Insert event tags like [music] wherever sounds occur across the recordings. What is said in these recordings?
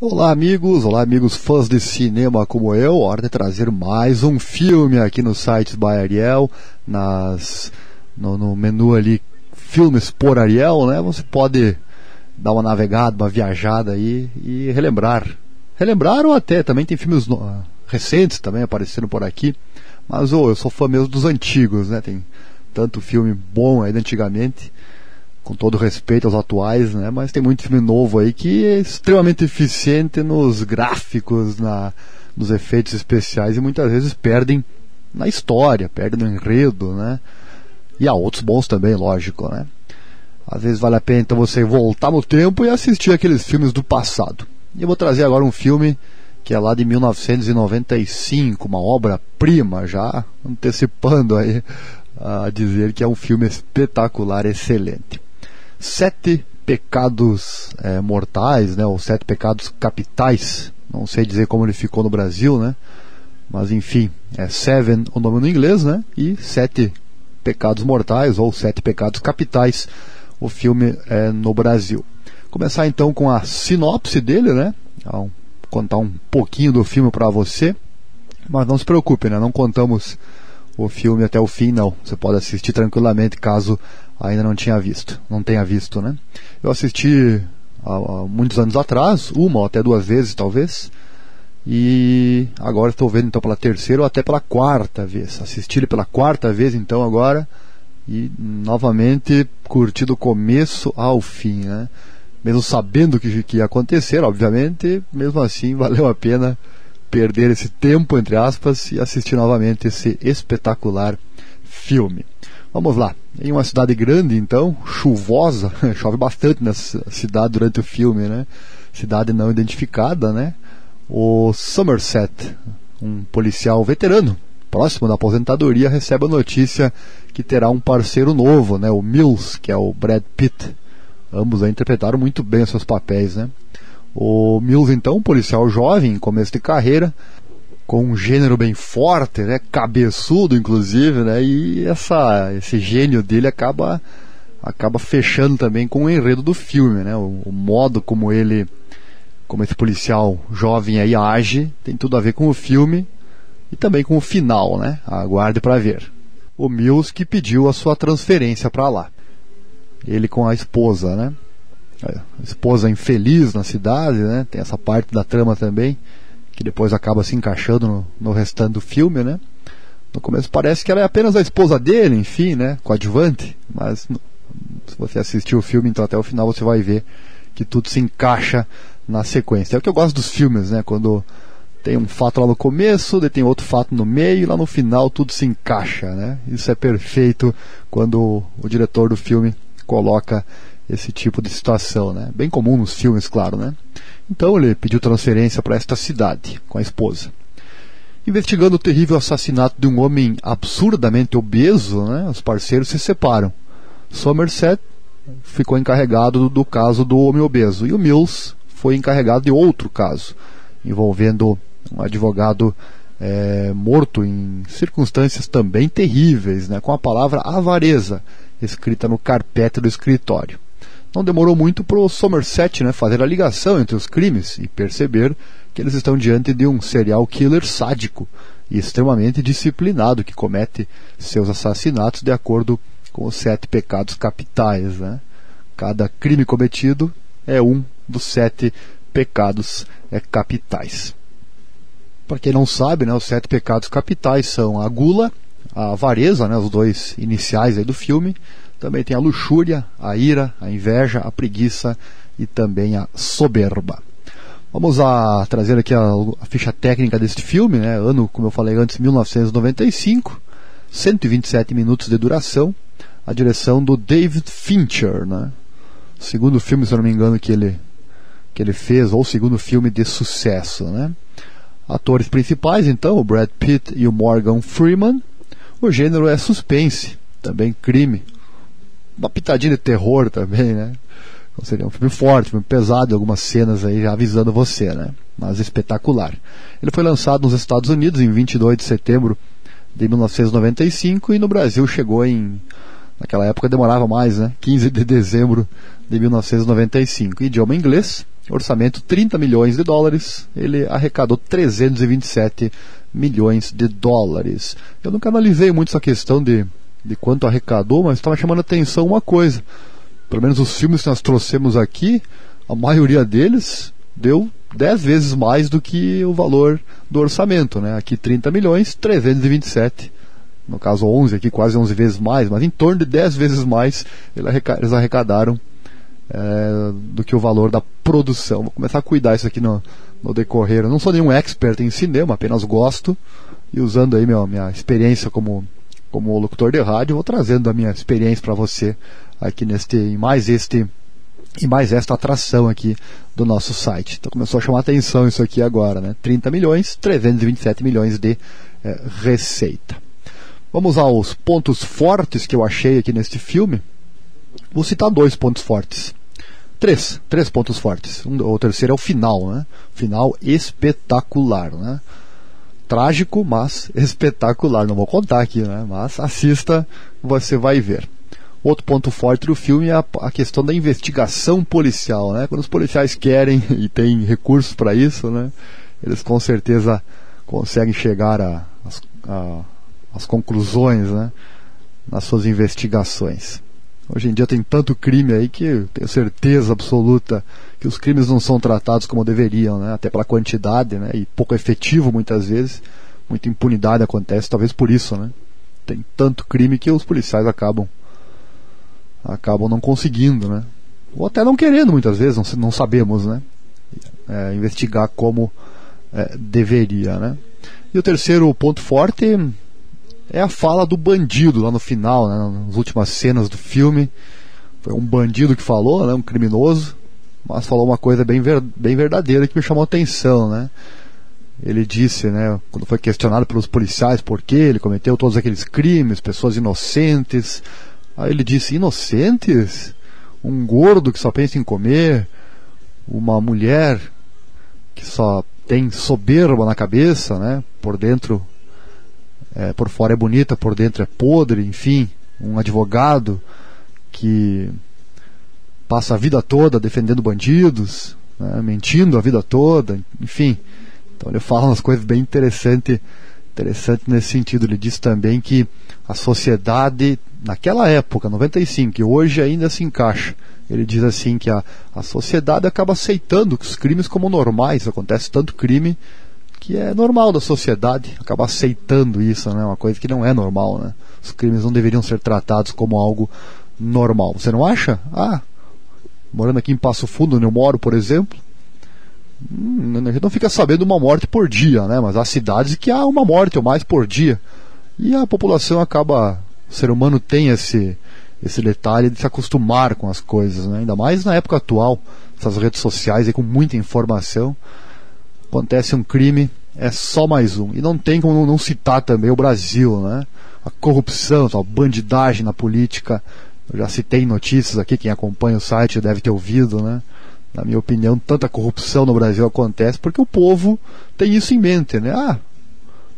Olá amigos, olá amigos fãs de cinema como eu, hora de trazer mais um filme aqui no site by Ariel, nas, no, no, menu ali Filmes por Ariel, né? Você pode dar uma navegada, uma viajada aí e relembrar. Relembrar ou até, também tem filmes no, recentes também aparecendo por aqui, mas oh, eu sou fã mesmo dos antigos, né? Tem tanto filme bom aí de antigamente com todo respeito aos atuais, né? Mas tem muito filme novo aí que é extremamente eficiente nos gráficos, na, nos efeitos especiais e muitas vezes perdem na história, perdem no enredo, né? E há outros bons também, lógico, né? Às vezes vale a pena então você voltar no tempo e assistir aqueles filmes do passado. E eu vou trazer agora um filme que é lá de 1995, uma obra-prima já, antecipando aí a dizer que é um filme espetacular, excelente sete pecados é, mortais, né, ou sete pecados capitais. Não sei dizer como ele ficou no Brasil, né? Mas enfim, é Seven o nome no inglês, né? E sete pecados mortais ou sete pecados capitais. O filme é no Brasil. Começar então com a sinopse dele, né? Vou contar um pouquinho do filme para você. Mas não se preocupe, né? Não contamos o filme até o fim, não. Você pode assistir tranquilamente caso ainda não tinha visto, não tenha visto, né? Eu assisti há, há muitos anos atrás, uma ou até duas vezes talvez, e agora estou vendo então pela terceira ou até pela quarta vez. Assisti ele pela quarta vez então agora e novamente curti do começo ao fim, né? Mesmo sabendo que, que ia acontecer, obviamente, mesmo assim [laughs] valeu a pena perder esse tempo, entre aspas, e assistir novamente esse espetacular filme. Vamos lá. Em uma cidade grande, então, chuvosa, [laughs] chove bastante nessa cidade durante o filme, né? Cidade não identificada, né? O Somerset, um policial veterano, próximo da aposentadoria, recebe a notícia que terá um parceiro novo, né? O Mills, que é o Brad Pitt. Ambos interpretaram muito bem seus papéis, né? O Mills, então, um policial jovem, em começo de carreira, com um gênero bem forte, né, cabeçudo inclusive, né, e essa, esse gênio dele acaba acaba fechando também com o enredo do filme, né, o, o modo como ele, como esse policial jovem aí age, tem tudo a ver com o filme e também com o final, né, aguarde para ver. O Mills que pediu a sua transferência para lá, ele com a esposa, né, a esposa infeliz na cidade, né, tem essa parte da trama também que depois acaba se encaixando no, no restante do filme, né? No começo parece que ela é apenas a esposa dele, enfim, né? Coadjuvante, mas se você assistir o filme, então até o final você vai ver que tudo se encaixa na sequência. É o que eu gosto dos filmes, né? Quando tem um fato lá no começo, daí tem outro fato no meio, e lá no final tudo se encaixa, né? Isso é perfeito quando o, diretor do filme coloca esse tipo de situação, né? Bem comum nos filmes, claro, né? Então ele pediu transferência para esta cidade com a esposa. Investigando o terrível assassinato de um homem absurdamente obeso, né, os parceiros se separam. Somerset ficou encarregado do, do caso do homem obeso e o Mills foi encarregado de outro caso, envolvendo um advogado é, morto em circunstâncias também terríveis, né, com a palavra avareza escrita no carpete do escritório. Não demorou muito para o Somerset né, fazer a ligação entre os crimes e perceber que eles estão diante de um serial killer sádico e extremamente disciplinado que comete seus assassinatos de acordo com os sete pecados capitais. Né? Cada crime cometido é um dos sete pecados é, capitais. Para quem não sabe, né, os sete pecados capitais são a gula, a avareza, né, os dois iniciais aí do filme, também tem a luxúria, a ira, a inveja, a preguiça e também a soberba. Vamos a trazer aqui a, a ficha técnica deste filme, né? ano, como eu falei antes, 1995, 127 minutos de duração, a direção do David Fincher, né? segundo filme, se eu não me engano, que ele, que ele fez, ou segundo filme de sucesso. Né? Atores principais, então, o Brad Pitt e o Morgan Freeman. O gênero é suspense, também crime, uma pitadinha de terror também, né? Então seria um filme forte, um filme pesado, algumas cenas aí avisando você, né? Mas espetacular. Ele foi lançado nos Estados Unidos em 22 de setembro de 1995 e no Brasil chegou em Naquela época demorava mais, né? 15 de dezembro de 1995. Idioma inglês, orçamento 30 milhões de dólares, ele arrecadou 327 milhões de dólares. Eu nunca analisei muito essa questão de, de quanto arrecadou, mas estava chamando a atenção uma coisa. Pelo menos os filmes que nós trouxemos aqui, a maioria deles deu 10 vezes mais do que o valor do orçamento, né? Aqui 30 milhões, 327 no caso 11 aqui, quase 11 vezes mais, mas em torno de 10 vezes mais eles arrecadaram é, do que o valor da produção. Vou começar a cuidar isso aqui no, no decorrer. Eu não sou nenhum expert em cinema, apenas gosto e usando aí minha, minha experiência como, como locutor de rádio, vou trazendo a minha experiência para você aqui neste, em mais este e mais esta atração aqui do nosso site. Então começou a chamar atenção isso aqui agora, né? 30 milhões, 327 milhões de é, receita. Vamos aos pontos fortes que eu achei aqui neste filme. Vou citar dois pontos fortes. Três, três pontos fortes. Um, o terceiro é o final, né? Final espetacular, né? Trágico, mas espetacular. Não vou contar aqui, né? Mas assista, você vai ver. Outro ponto forte do filme é a, questão da investigação policial, né? Quando os policiais querem [laughs] e têm recursos para isso, né? Eles com certeza conseguem chegar as conclusões né, nas suas investigações. Hoje em dia tem tanto crime aí que tenho certeza absoluta que os crimes não são tratados como deveriam, né? até pela quantidade né? e pouco efetivo muitas vezes. Muita impunidade acontece, talvez por isso. Né? Tem tanto crime que os policiais acabam acabam não conseguindo, né? ou até não querendo muitas vezes, não, não sabemos, né? É, investigar como é, deveria. Né? E o terceiro ponto forte é a fala do bandido lá no final, né, nas últimas cenas do filme. Foi um bandido que falou, né, um criminoso, mas falou uma coisa bem, ver, bem verdadeira que me chamou a atenção, né? Ele disse, né, quando foi questionado pelos policiais por que ele cometeu todos aqueles crimes, pessoas inocentes, aí ele disse: inocentes? Um gordo que só pensa em comer, uma mulher que só tem soberba na cabeça, né, por dentro é, por fora é bonita, por dentro é podre, enfim, um advogado que passa a vida toda defendendo bandidos, né, mentindo a vida toda, enfim. Então ele fala umas coisas bem interessantes interessante nesse sentido. Ele diz também que a sociedade, naquela época, 95, e hoje ainda se encaixa. Ele diz assim que a, a sociedade acaba aceitando os crimes como normais. Acontece tanto crime que é normal da sociedade, acaba aceitando isso, né? Uma coisa que não é normal, né? Os crimes não deveriam ser tratados como algo normal. Você não acha? Ah, morando aqui em Passo Fundo, onde eu moro, por exemplo, hum, a gente não fica sabendo uma morte por dia, né? Mas há cidades que há uma morte ou mais por dia. E a população acaba, o ser humano tem esse esse detalhe de se acostumar com as coisas, né? ainda mais na época atual, essas redes sociais aí com muita informação acontece um crime, é só mais um. E não tem como não citar também o Brasil, né? A corrupção, a bandidagem na política. Eu já citei notícias aqui, quem acompanha o site deve ter ouvido, né? Na minha opinião, tanta corrupção no Brasil acontece porque o povo tem isso em mente, né? Ah,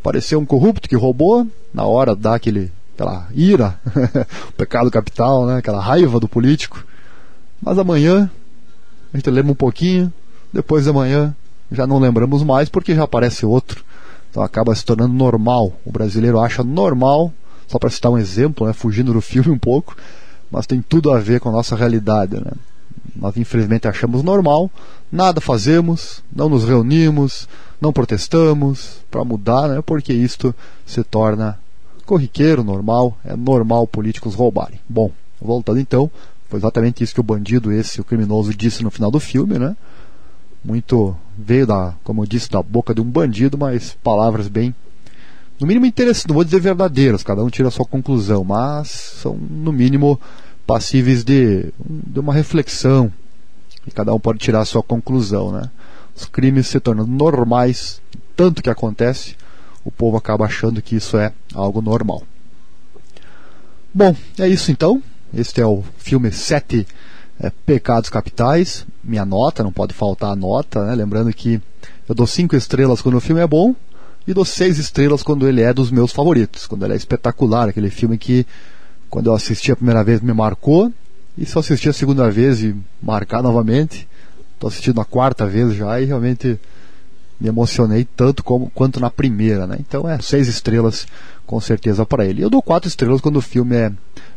apareceu um corrupto que roubou, na hora dá aquele, aquela ira, [laughs] o pecado capital, né? Aquela raiva do político. Mas amanhã, a gente lembra um pouquinho, depois de amanhã já não lembramos mais porque já aparece outro. Então acaba se tornando normal. O brasileiro acha normal, só para citar um exemplo, né, fugindo do filme um pouco, mas tem tudo a ver com a nossa realidade. Né? Nós infelizmente achamos normal, nada fazemos, não nos reunimos, não protestamos para mudar, né, porque isto se torna corriqueiro, normal, é normal políticos roubarem. Bom, voltando então, foi exatamente isso que o bandido, esse, o criminoso, disse no final do filme, né? Muito veio da, como eu disse, da boca de um bandido, mas palavras bem, no mínimo interessantes, não vou dizer verdadeiras, cada um tira a sua conclusão, mas são no mínimo passíveis de, de uma reflexão e cada um pode tirar a sua conclusão, né? Os crimes se tornam normais, tanto que acontece, o povo acaba achando que isso é algo normal. Bom, é isso então. Este é o filme 7 é, Pecados Capitais, minha nota, não pode faltar a nota, né? lembrando que eu dou cinco estrelas quando o filme é bom e dou seis estrelas quando ele é dos meus favoritos, quando ele é espetacular, aquele filme que quando eu assisti a primeira vez me marcou. E se eu assistir a segunda vez e marcar novamente, estou assistindo a quarta vez já e realmente me emocionei tanto como, quanto na primeira, né? Então é seis estrelas com certeza para ele. Eu dou quatro estrelas quando o filme é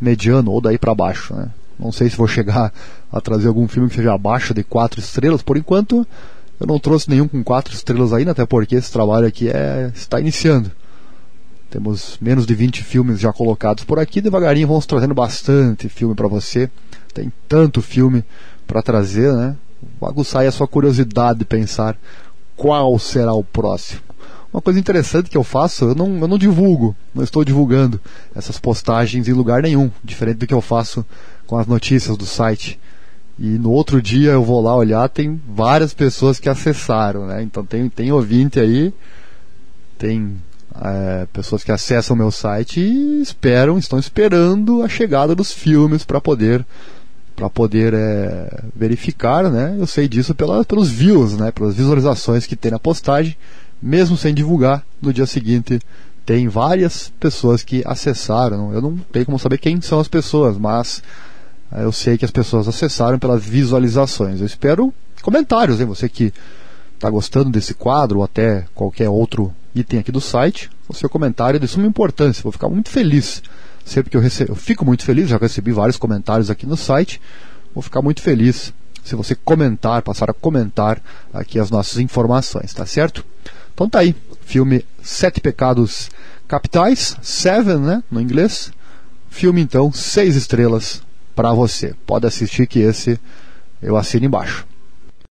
mediano ou daí para baixo, né? Não sei se vou chegar a trazer algum filme que seja abaixo de quatro estrelas. Por enquanto, eu não trouxe nenhum com quatro estrelas ainda, até porque esse trabalho aqui é, está iniciando. Temos menos de 20 filmes já colocados por aqui. Devagarinho vamos trazendo bastante filme para você. Tem tanto filme para trazer, né? Aguçar aí a sua curiosidade de pensar qual será o próximo. Uma coisa interessante que eu faço, eu não, eu não divulgo, não estou divulgando essas postagens em lugar nenhum, diferente do que eu faço com as notícias do site. E no outro dia eu vou lá olhar, tem várias pessoas que acessaram, né? Então tem, tem ouvinte aí, tem é, pessoas que acessam o meu site e esperam, estão esperando a chegada dos filmes para poder para poder é, verificar, né? Eu sei disso pela, pelos views, né? Pelas visualizações que tem na postagem, mesmo sem divulgar. No dia seguinte tem várias pessoas que acessaram. Eu não tenho como saber quem são as pessoas, mas é, eu sei que as pessoas acessaram pelas visualizações. Eu espero comentários, hein? Você que está gostando desse quadro ou até qualquer outro item aqui do site, o seu comentário é de suma importância. Vou ficar muito feliz Sempre que eu recebo, eu fico muito feliz, já recebi vários comentários aqui no site. Vou ficar muito feliz se você comentar, passar a comentar aqui as nossas informações, tá certo? Então tá aí, filme Sete Pecados Capitais, Seven, né, no inglês. Filme então, seis estrelas para você. Pode assistir que esse eu assino embaixo.